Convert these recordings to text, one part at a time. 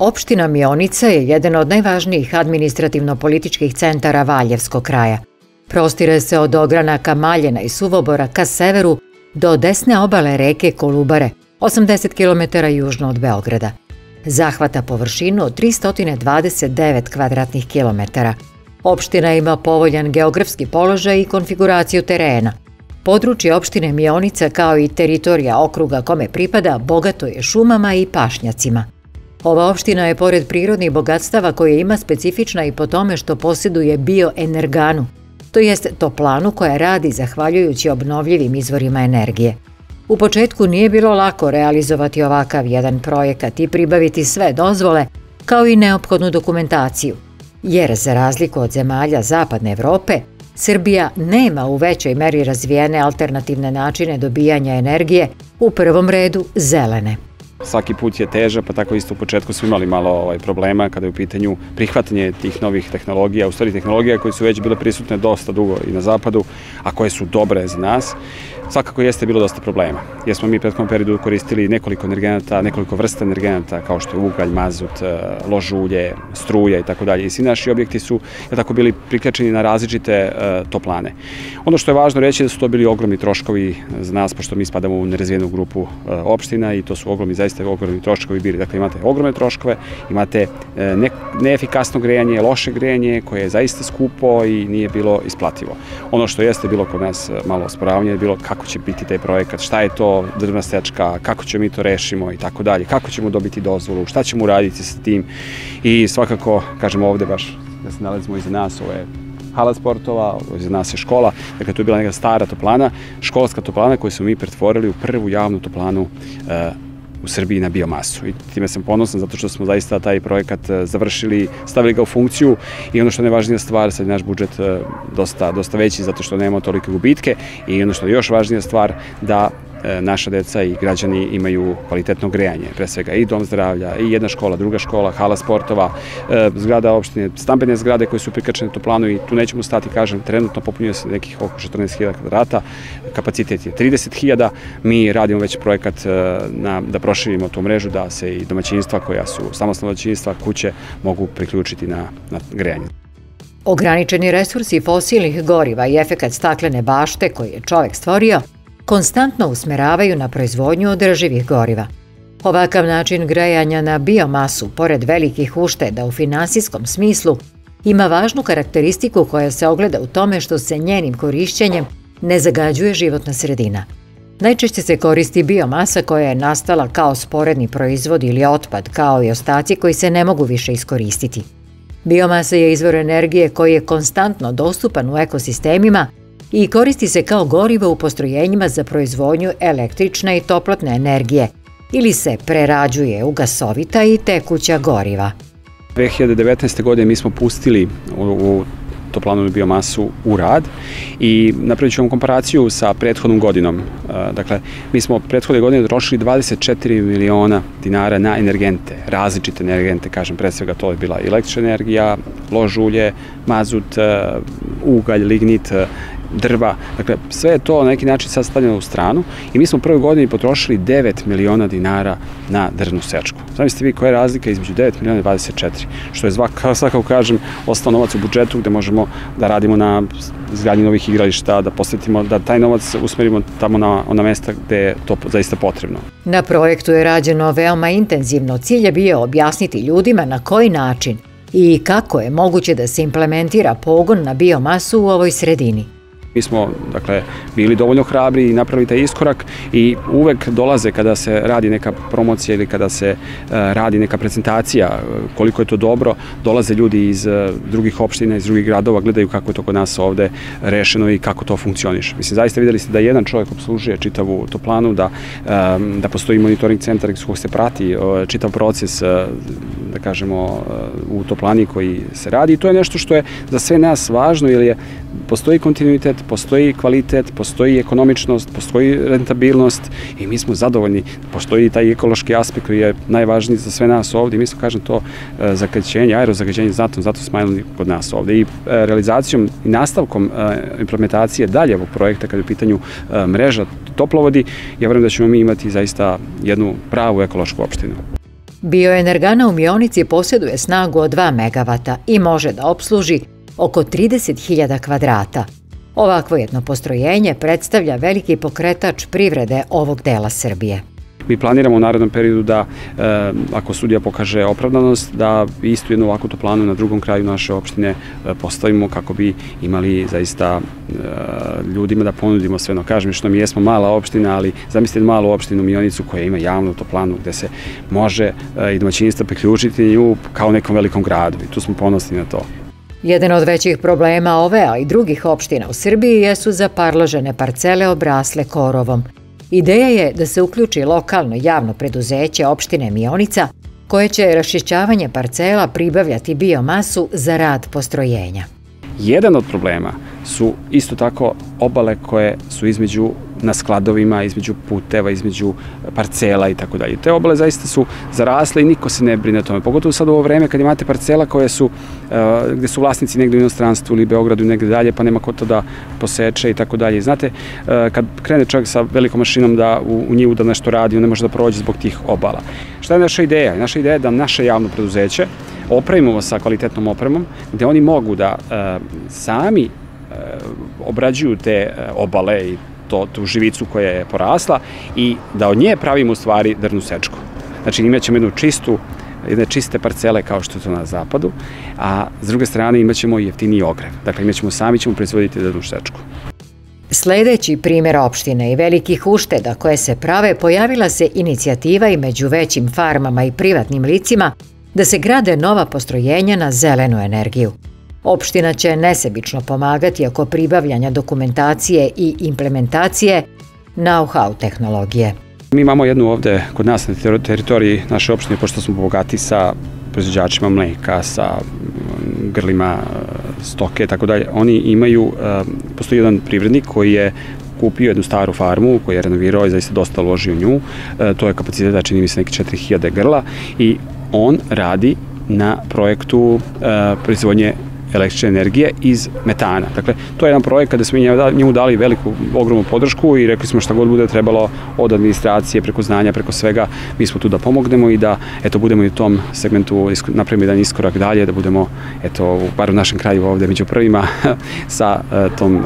Opština Mionica je jedan od najvažnijih administrativno-političkih centara Valjevskog kraja. Prostire se od ogranaka Maljena i Suvobora ka severu do desne obale reke Kolubare, 80 km južno od Beograda. Zahvata površinu od 329 kvadratnih kilometara. Opština ima povoljan geografski položaj i konfiguraciju terena. Područje opštine Mionica kao i teritorija okruga kome pripada bogato je šumama i pašnjacima. Ova opština je pored prirodnih bogatstava koje ima specifična i po tome što posjeduje bioenerganu, to jest toplanu koja radi zahvaljujući obnovljivim izvorima energije. U početku nije bilo lako realizovati ovakav jedan projekat i pribaviti sve dozvole, kao i neophodnu dokumentaciju, jer za razliku od zemalja Zapadne Evrope, Srbija nema u većoj meri razvijene alternativne načine dobijanja energije, u prvom redu zelene. Svaki put je teža, pa tako isto u početku smo imali malo ovaj, problema kada je u pitanju prihvatanje tih novih tehnologija, u stvari tehnologija koje su već bile prisutne dosta dugo i na zapadu, a koje su dobre za nas svakako jeste bilo dosta problema. Jer smo mi u prethodnom periodu koristili nekoliko energenata, nekoliko vrsta energenata kao što je ugalj, mazut, e, ložulje, struja i tako dalje. I svi naši objekti su tako bili priključeni na različite uh, toplane. Ono što je važno reći je da su to bili ogromni troškovi za nas, pošto mi spadamo u nerazvijenu grupu uh, opština i to su ogromni, zaista ogromni troškovi bili. Dakle, imate ogromne troškove, imate ne, neefikasno grejanje, loše grejanje koje je zaista skupo i nije bilo isplativo. Ono što jeste bilo kod nas malo osporavanje je bilo kako će biti taj projekat, šta je to drvna stečka, kako ćemo mi to rešimo i tako dalje, kako ćemo dobiti dozvolu, šta ćemo uraditi sa tim i svakako, kažemo ovde baš da se nalazimo iza nas, ovo hala sportova, iza nas je škola, dakle to je bila neka stara toplana, školska toplana koju smo mi pretvorili u prvu javnu toplanu uh, u Srbiji na biomasu. I time sam ponosan zato što smo zaista taj projekat e, završili, stavili ga u funkciju i ono što je najvažnija stvar, sad je naš budžet e, dosta, dosta veći zato što nemamo tolike gubitke i ono što je još važnija stvar da naša deca i građani imaju kvalitetno grejanje, pre svega i dom zdravlja, i jedna škola, druga škola, hala sportova, e, zgrada opštine, stambene zgrade koje su prikačene to planu i tu nećemo stati, kažem, trenutno popunjuje se nekih oko 14.000 kvadrata, kapacitet je 30.000, mi radimo već projekat e, na, da proširimo tu mrežu, da se i domaćinstva koja su samostalno domaćinstva, kuće mogu priključiti na, na grejanje. Ograničeni resursi fosilnih goriva i efekat staklene bašte koji je čovek stvorio konstantno usmeravaju na proizvodnju održivih goriva. Ovakav način grejanja na biomasu, pored velikih ušteda u finansijskom smislu, ima važnu karakteristiku koja se ogleda u tome što se njenim korišćenjem ne zagađuje životna sredina. Najčešće se koristi biomasa koja je nastala kao sporedni proizvod ili otpad, kao i ostaci koji se ne mogu više iskoristiti. Biomasa je izvor energije koji je konstantno dostupan u ekosistemima i koristi se kao gorivo u postrojenjima za proizvodnju električne i toplotne energije ili se prerađuje u gasovita i tekuća goriva. 2019. godine mi smo pustili u, u toplanovnu biomasu u rad i napravit ću vam komparaciju sa prethodnom godinom. Dakle, mi smo prethodne godine trošili 24 miliona dinara na energente, različite energente, kažem, pre svega to je bila električna energija, lož ulje, mazut, ugalj, lignit, drva. Dakle, sve je to na neki način sad stavljeno u stranu i mi smo u prvoj godini potrošili 9 miliona dinara na drvnu sečku. Zamislite vi koja je razlika između 9 miliona i 24, što je zvaka, svakako kažem, ostao novac u budžetu gde možemo da radimo na zgradnji novih igrališta, da posvetimo, da taj novac usmerimo tamo na ona mesta gde je to zaista potrebno. Na projektu je rađeno veoma intenzivno. Cilj je bio objasniti ljudima na koji način i kako je moguće da se implementira pogon na biomasu u ovoj sredini. Mi smo dakle, bili dovoljno hrabri i napravili taj iskorak i uvek dolaze kada se radi neka promocija ili kada se uh, radi neka prezentacija, koliko je to dobro, dolaze ljudi iz uh, drugih opština, iz drugih gradova, gledaju kako je to kod nas ovde rešeno i kako to funkcioniše. Mislim, zaista videli ste da jedan čovjek obslužuje čitavu toplanu, da, da postoji monitoring centar s kog se prati čitav proces, da kažemo, u toplani koji se radi i to je nešto što je za sve nas važno jer je postoji kontinuitet, postoji kvalitet, postoji ekonomičnost, postoji rentabilnost i mi smo zadovoljni. Postoji taj ekološki aspekt koji je najvažniji za sve nas ovde i mi smo, kažem, to e, zagađenje, aerozagađenje zato, zato smanjili kod nas ovde. I e, realizacijom i nastavkom e, implementacije dalje ovog projekta kada je u pitanju mreža toplovodi, ja verujem da ćemo mi imati zaista jednu pravu ekološku opštinu. Bioenergana u Mionici posjeduje snagu od 2 MW i može da obsluži oko 30.000 kvadrata. Ovakvo jedno postrojenje predstavlja veliki pokretač privrede ovog dela Srbije. Mi planiramo u narednom periodu da, e, ako studija pokaže opravdanost, da istu jednu ovakvu toplanu na drugom kraju naše opštine e, postavimo kako bi imali zaista e, ljudima da ponudimo sve. No, kažem što mi jesmo mala opština, ali zamislite malu opštinu Mionicu koja ima javnu toplanu gde se može i domaćinstva priključiti nju kao nekom velikom gradu i tu smo ponosni na to. Jedan od većih problema ove, a i drugih opština u Srbiji jesu zaparložene parcele obrasle korovom – Ideja je da se uključi lokalno javno preduzeće opštine Mionica, koje će rašićavanje parcela pribavljati biomasu za rad postrojenja. Jedan od problema su isto tako obale koje su između na skladovima, između puteva, između parcela i tako dalje. Te obale zaista su zarasle i niko se ne brine o tome. Pogotovo sad u ovo vreme kad imate parcela koje su, uh, gde su vlasnici negde u inostranstvu ili Beogradu negde dalje, pa nema ko to da poseče i tako dalje. Znate, uh, kad krene čovjek sa velikom mašinom da u, u njivu da nešto radi, on ne može da prođe zbog tih obala. Šta je naša ideja? Naša ideja je da naše javno preduzeće opremimo sa kvalitetnom opremom, gde oni mogu da sami obrađuju te obale i to, tu živicu koja je porasla i da od nje pravimo u stvari drnu sečku. Znači imat ćemo jednu čistu jedne čiste parcele kao što je to na zapadu, a s druge strane imat ćemo jeftiniji ogrev. Dakle, imat ćemo sami ćemo proizvoditi drnu sečku. Sledeći primjer opštine i velikih ušteda koje se prave, pojavila se inicijativa i među većim farmama i privatnim licima da se grade nova postrojenja na zelenu energiju – Opština će nesebično pomagati oko pribavljanja dokumentacije i implementacije know-how tehnologije. Mi imamo jednu ovde kod nas na teritoriji naše opštine, pošto smo bogati sa proizvođačima mleka, sa mm, grlima e, stoke tako dalje. Oni imaju, e, postoji jedan privrednik koji je kupio jednu staru farmu koji je renovirao i zaista dosta uložio nju. E, to je kapaciteta, čini mi se neki 4000 grla i on radi na projektu proizvodnje električne energije iz metana. Dakle, to je jedan projekt kada smo njemu dali veliku, ogromnu podršku i rekli smo šta god bude trebalo od administracije, preko znanja, preko svega, mi smo tu da pomognemo i da eto, budemo i u tom segmentu napravimo jedan iskorak dalje, da budemo, eto, bar u našem kraju ovde među prvima sa uh, tom uh,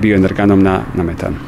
bioenerganom na, na metan.